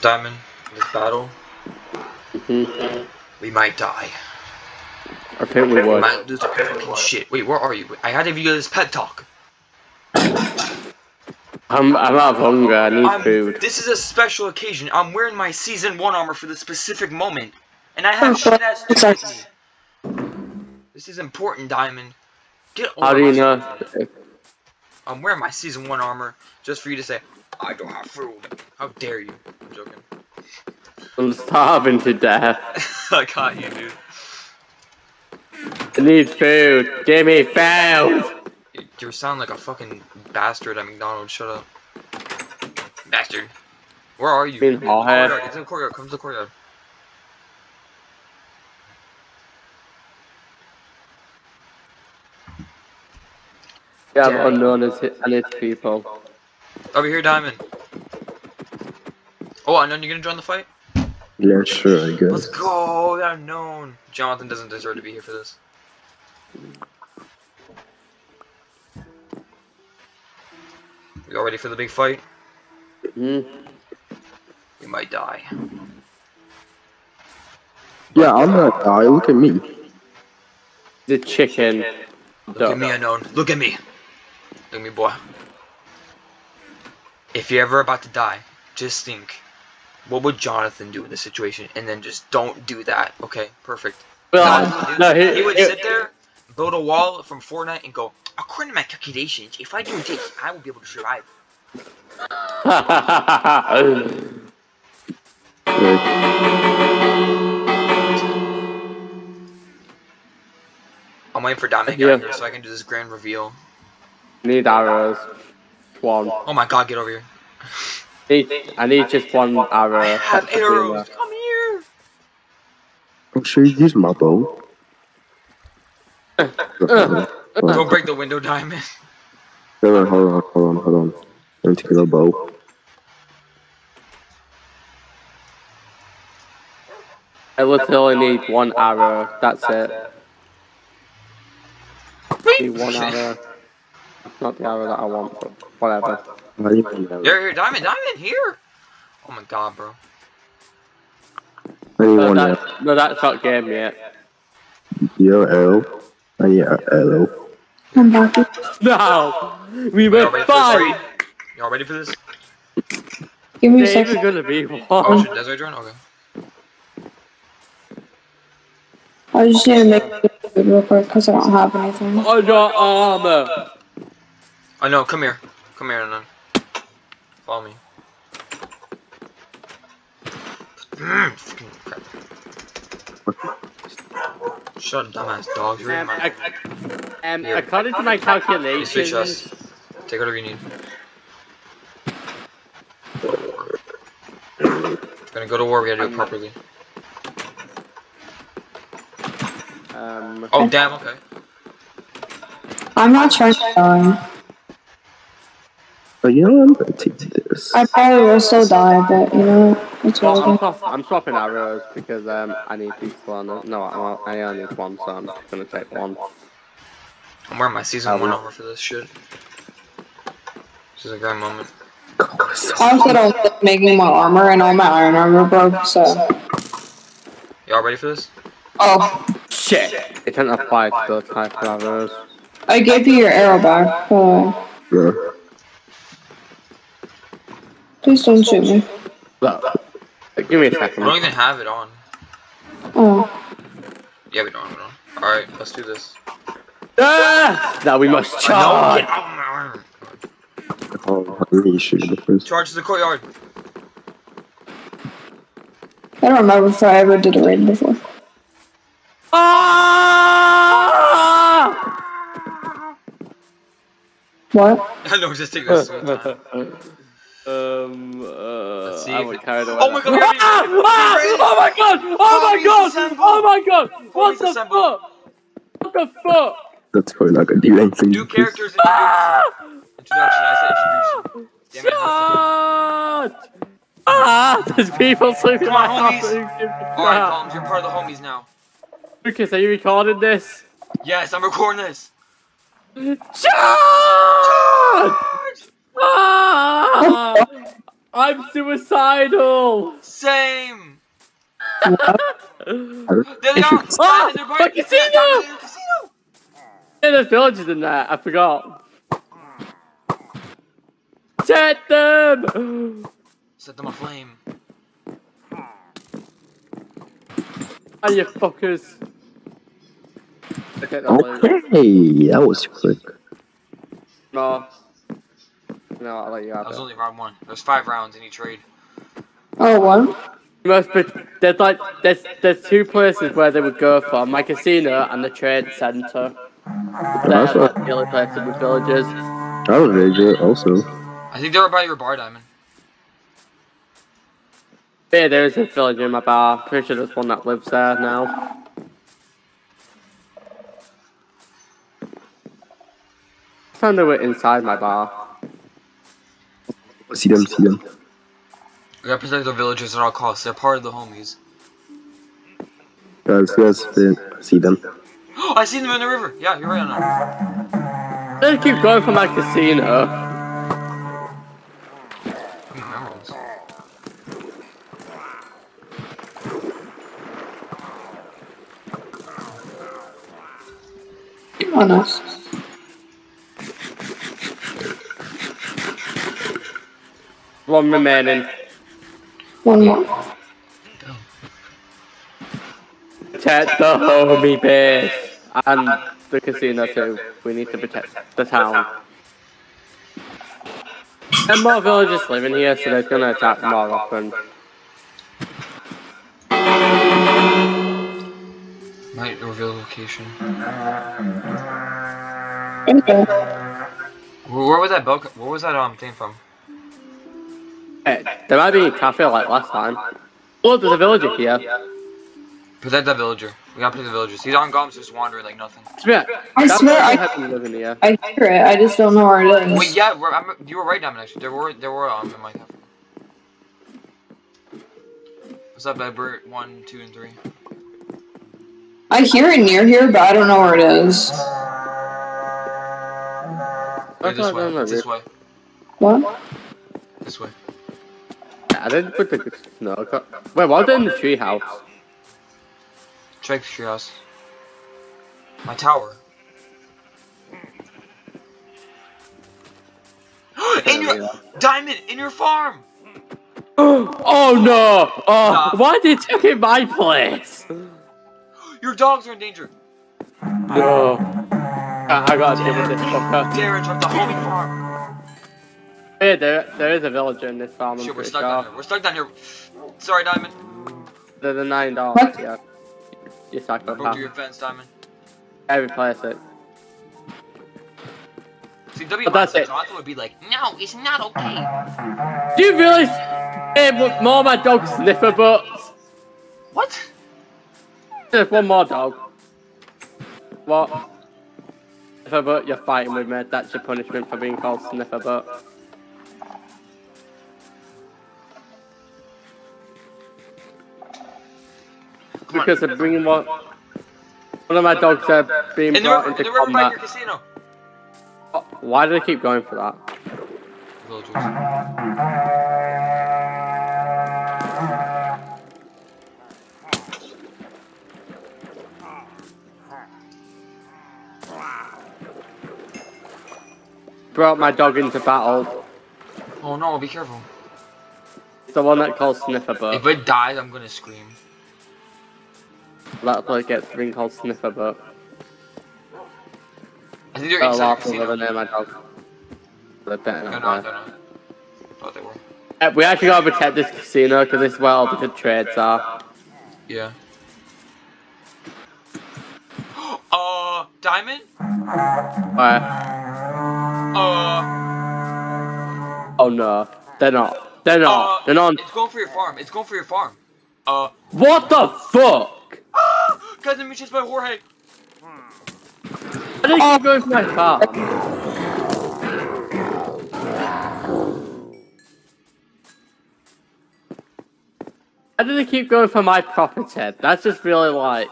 Diamond, this battle, hmm we might die. I think we We would. might lose our fucking shit. Wait, where are you? I had to give you this pet talk. I'm, I'm out of hunger. I need I'm- food. This is a special occasion. I'm wearing my season one armor for this specific moment, and I have shit ass tools me. This is important, Diamond. Get over How do you know? I'm wearing my season one armor just for you to say I don't have food. How dare you? I'm starving to death. I got you, dude. I need food. Give me food. You, sound like a fucking bastard at McDonald's. Shut up, bastard. Where are you? Hard. Courtyard. Get to the courtyard. Come to the courtyard. Yeah. I'm unknown as any people. Over here, Diamond. Oh, I know you're gonna join the fight? Yeah, sure, I guess. Let's guess. go, unknown. Jonathan doesn't deserve to be here for this. You all ready for the big fight? Hmm. You might die. Yeah, I'm not die. Look at me. The chicken. Look at me, unknown. Look at me. Look at me, boy. If you're ever about to die, just think, what would Jonathan do in this situation? And then just don't do that. Okay, perfect. Well, uh, no, he, he would he- sit there, build a wall from Fortnite, and go, according to my calculations, if I do this, I will be able to survive. I'm waiting for to Yeah. here so I can do this grand reveal. need arrows. One. Oh my god, get over here. Need, I need just one arrow. I have That's arrows. Come here. Oh, I'm sure you use my bow. Don't break the window, Diamond. No, no, hold on, hold on, hold on. I need to get a bow. I literally need one arrow. That's it. Need one arrow. Not the arrow that I want, but whatever. I even know. Here, here, Diamond, Diamond, here. Oh my god, bro. No, that, no that's not game yet. Your arrow. I need an arrow. I'm back. No! We were ready for this? fine! Y'all ready for this? Give me a second. gonna be Oh one. shit, Desert Drone? Okay. I was just gonna make food real quick because I don't have anything. I got armor! Oh no, come here. Come here, Anon. Follow me. Mm, crap. Shut up, dumbass dogs. You're in Um, my... I, um, Here. according to my Here's three calculations. Take whatever you need. We're gonna go to war, we gotta do it properly. um, Oh, damn, okay. I'm not trying to. But you know, I'm gonna take this. I probably will still die, but you know, it's well, I'm, all swap, I'm swapping arrows because um, I need these one. No, I, I only need one, so I'm just gonna take one. I'm wearing my season Um, one armor for this shit. This is a great moment. Honestly, I don't like making my armor and all my iron armor broke, so. Y'all ready for this? Oh, Shit! It doesn't apply to those type of arrows. I gave you your arrow back, by the. Yeah. Please don't shoot me. Look, give me a We don't even have it on. Oh. Yeah, we don't have it on. Alright, let's do this. Ah! Now we must No, charge! get out of my armor. Oh, I need to shoot the first. Charge to the courtyard. I don't remember if I ever did a raid before. Ah! What? I know, just take this sweet time. Um, uh, I if went it- carried away. Oh my god, Ah! we Ah! already- Oh my god! Oh my god! Oh my god! What the fuck? What the fuck? That's probably not gonna do anything. New characters introduction. Ah! Introduction, I said introduction. Damn it, I Shut! Ah! There's people sleeping Come on, my homies. house. Alright, Palms, you're part of the homies now. Lucas, are you recording this? Yes, I'm recording this. Shut! Ah! I'm suicidal! Same. What? There they are. Ah, They're my by- casino! In the casino. Yeah, there's villages in there, I forgot. Set them! Set them aflame. Are you fuckers. Okay, that. Okay, that was quick. No. No, I'll let you That have was it. only round one. There's five rounds in each raid. Oh, what? You must be, there's like, there's, there's two places where they would go for, my casino and the trade centre. That's like what- the only places with villages. That was very good also. I think they were by your bar, Diamond. Yeah, there is a village in my bar. Pretty sure there's one that lives there now. I found they were inside my bar. See them, see them. We gotta protect the villagers at all costs. They're part of the homies. Guys, guys, uh, see them. I see them in the river. Yeah, you're right on that. Let's keep going for my casino. I remember this. Oh, nice. One remaining. One more. Protect the homie base. And the casino too. We need to protect the town. And more villagers living here, so they're gonna attack more often. Might reveal location. Okay. Where, where was that bell? Where was that um thing from? Hey, there might be a cafe like last time. Oh, there's a villager here. Protect that villager. We gotta protect the villagers. He's on Goms just wandering like nothing. Yeah, I that swear I- villager hasn't living here. I hear it, I just don't know where it is. Wait, yeah, we're, I'm, you were right, Diamond. Actually, there were there were um in my cafe. What's up, Edbert? One, two, and three. I hear it near here, but I don't know where it is. Wait, this thought way. that This way. What? I didn't put the no. I got- Wait, what in the treehouse? Check the treehouse. My tower. in your diamond in your farm. oh no! Oh, Stop. why did you take my place? Your dogs are in danger. No. I, I gotta deal with this fucker. Darren took the homie farm. Hey, there, there is a villager in this farm. I'm we're pretty stuck down here. We're stuck down here. Sorry, Diamond. There's a nine dollars. What? Yeah. You I broke through psychopath. your fence, Diamond. Every place it. See, W. But that's mindset, it. Jonathan would be like, "No, it's not okay." Do you really? Hey, but more my dog sniffer butts. What? There's one more dog. What? Sniffer butt, you're fighting with me. That's your punishment for being called sniffer butt. Because they're bringing one. One of my dogs are being In the brought in into the combat. casino. Oh, why do they keep going for that? Brought my dog into battle. Oh no, be careful. It's the one that calls sniffer butt. If it dies, I'm gonna scream. That's what gets being called sniffer But I think they're a inside of casino. name my dog. They're better No, no, not. Thought they were. Uh, We actually gotta protect this casino because this is where all the good trades are. Yeah. Uh, Diamond? Where? Uh, Oh no, they're not. They're uh, not. They're not. It's going for your farm. It's going for your farm. Uh, What the fuck? Cousin Mitch is by Jorge. I didn't oh. keep going for my farm. I didn't keep going for my property. That's just really like.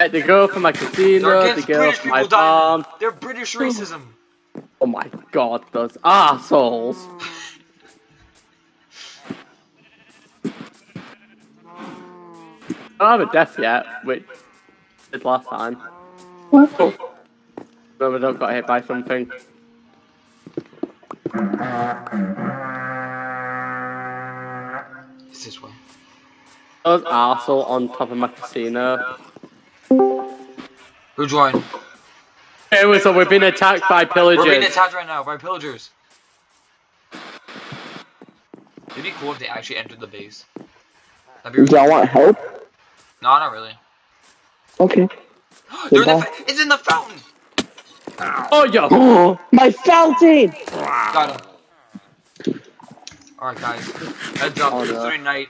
Like, They go for my They're casino, they against go British for my people, Diamond. farm. They're British racism. Oh my god, those assholes. don't have a death yet, which did last time. What? But we don't got hit by something. It's this way. Those arsehole on top of my casino. Who joined? Anyway, so we've been attacked by pillagers. We're being attacked right now by pillagers. It'd be cool if they actually entered the base. That'd Do really I want help? No, not really. Okay. They're in the it's in the fountain! Oh, yo! Oh, my fountain! Got him. Alright, guys. Heads up, Oh, it's no. Thursday night.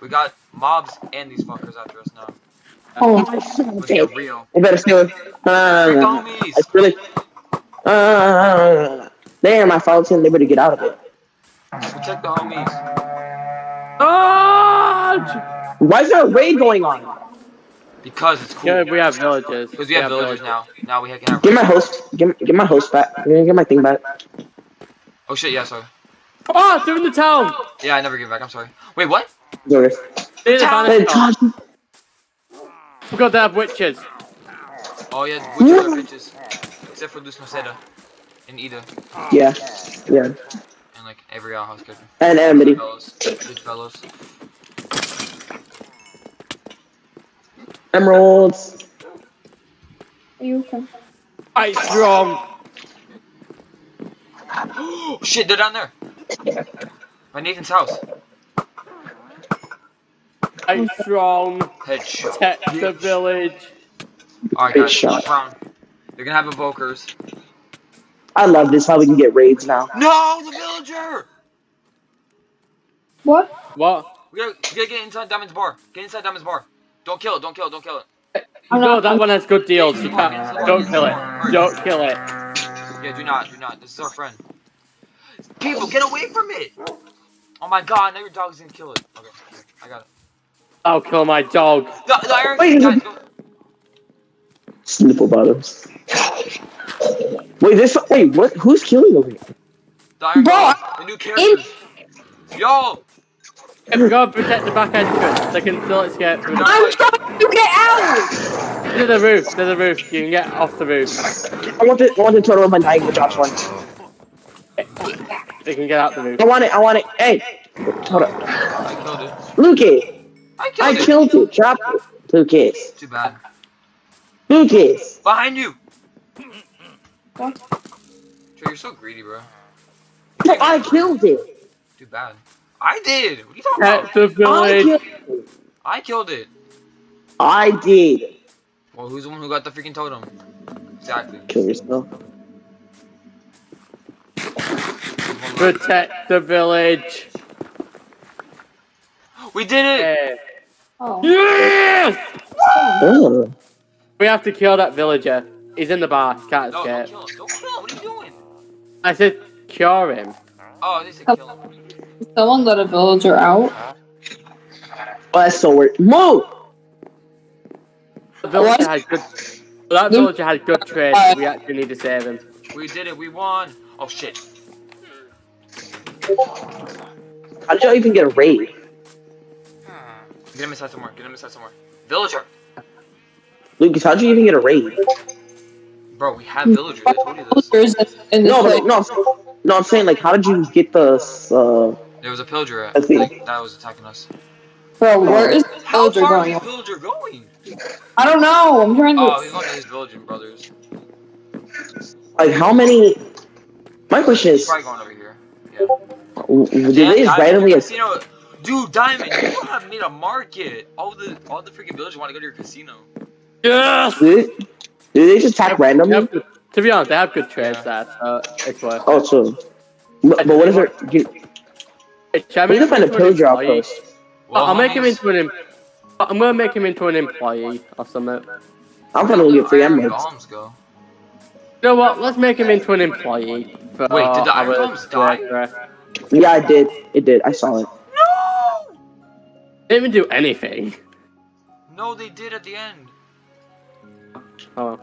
We got mobs and these fuckers after us now. Oh, My Let's fountain! real. I better steal it. No, no, Bring no, the no, no. homies! It's really. Uh, there, my fountain. They better get out of it. Protect the homies. Dodge! Why is there a raid going on? Because it's cool. Yeah, we have villages. Because we have villagers now. Now we can have. Get my host. Get, get my host back. Get my thing back. Oh shit, yeah, sorry. Oh, they're in the town! Yeah, I never give back, I'm sorry. Wait, what? There. They're the Town! Hey, banished town. Josh, Forgot have witches. Oh yeah, witches are bitches. Except for Luz Noceda. And Eda. Yeah. Yeah. And like every Owl House character. And Amity. Fellows. Good fellows. Emeralds. you can. Fight strong! Oh shit, they're down there. By Nathan's house. Fight strong! Headshot. Protect the bitch. village! Alright Good guys, shot. look around. They're gonna have evokers. I love this. How we can get raids now. No, the villager! What? What? We gotta, we gotta get inside Diamond's bar. Get inside Diamond's bar. Don't kill it, don't kill it, don't kill it. No, that one has good deals. You can't. Don't kill it. Don't kill it. Yeah, do not, do not. This is our friend. People, get away from it! Oh my god, now your dog's gonna kill it. Okay, I got it. I'll kill my dog. The, the iron Wait, guys, go. Snipple bottoms. Wait, this. Wait, what? Who's killing over here? The iron Bro, guys, the new characters. Yo! If we go protect the back entrance, they can still escape through the, I'm trying to get out! to the roof. To the roof. You can get off the roof. I want the. I want the total of my dying with Josh one. They can get out the roof. I want it. I want it. Hey, hold up, I killed it. Lucas. I killed I it. killed it. Drop it. Lucas. Too bad. Lucas. Behind you! What? Trey, you're so greedy, bro. No, I killed it. Too bad. I did! What are you talking Protect about? the I village. killed it. I killed it. I did. Well, who's the one who got the freaking totem? Exactly. Kill yourself. Protect the village. We did it! Yeah. Oh. Yes! Oh. We have to kill that villager. He's in the bar. Can't No, don't escape. kill him. Don't kill him. What are you doing? I said cure him. Oh, they said oh. kill him. Someone let a villager out. Oh, that's so weird. Move. The villager What? had good. That villager had good trade. We actually need to save him. We did it. We won. Oh, shit. How did y'all even get a raid? Get him inside somewhere. Get him inside somewhere. Villager. Lucas, how'd you even get a raid? Bro, we have villagers. I told you this. Villagers No, but, no, I'm- no, I'm saying like, how did you get the? Uh, There was a pillager I like, that was attacking us. Bro, where is the How villager far going? this villager going? I don't know. I'm trying to. Oh, he's going to his villager brothers. like, how many? My question He's is, probably going over here. Yeah. w- w- did they just Diamond, randomly? your casino. Dude, Diamond, you have made a market. All the all the freaking villagers want to go to your casino. Yes! Did, did they just attack They randomly? have good- to be honest, they have good trades Yeah. there, so it's worth it. Oh, so. But, but what is there? You, Shall I we make need to find a him into an pillager employee? outpost. Well, I'll make him homies, into an. Em- I'm gonna make him into an employee or something. I'm gonna get free Iron emeralds. You know what? Let's make him into an employee. For Wait, did the Iron our die? Yeah, I did. It did. I saw it. No! They didn't even do anything. No, they did at the end. Oh.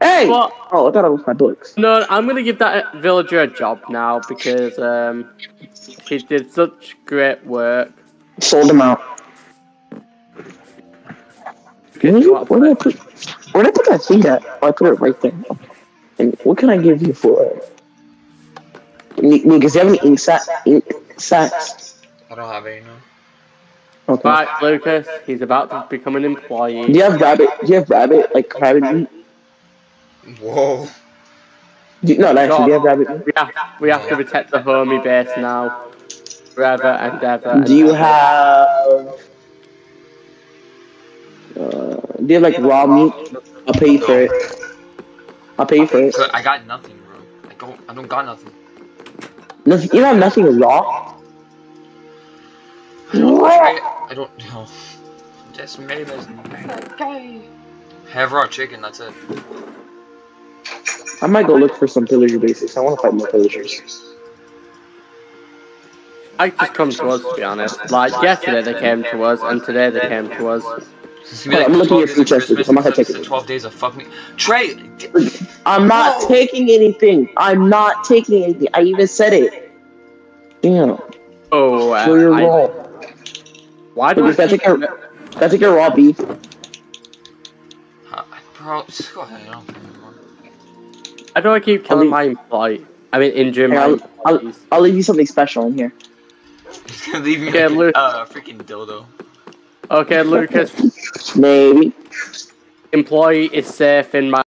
Well. Hey! What? Oh, I thought I was my books. No, I'm gonna give that villager a job now because um, he did such great work. Sold him out. Where did, where did I put? Where did I put that thing at? Oh, I put it right there. And what can I give you for it? Lu- Lucas, you have any ink, sac, ink sacks? I don't have any. No. Okay. Right, Lucas, he's about to become an employee. Do you have rabbit? Do you have rabbit like rabbit meat? Whoa. You, no, no, actually, do you have? We have, we have to protect the homie base now. Forever and ever. and Do you ever. have? Uh, do you have like raw meat? I'll pay you for it. I'll pay you for it. I got nothing, bro. I don't. I don't got nothing. Nothing. You don't have nothing raw. I, I don't know. Just maybe. Okay. Have raw chicken. That's it. I might go look for some pillager basics. I want to fight more pillagers. I just come to us, to be honest. Like, yesterday they came to us, and today they came to us. It's gonna I'm looking at days food of chest, I'm not gonna take it. 12 days of fuck me. Trey! d- I'm not No. taking anything. I'm not taking anything. I even said it. Damn. Oh, uh, Show your I- raw. Why do I Lucas, can I keep... take your, can I take your raw beef? Uh, bro, just go ahead. I don't care anymore. Why do I keep killing leave- my employee? I mean, injuring Here, my I'll, I'll. I'll leave you something special in here. He's gonna leave me Okay, like Luke. a uh, freaking dildo. Okay, Lucas, Maybe. employee is safe in my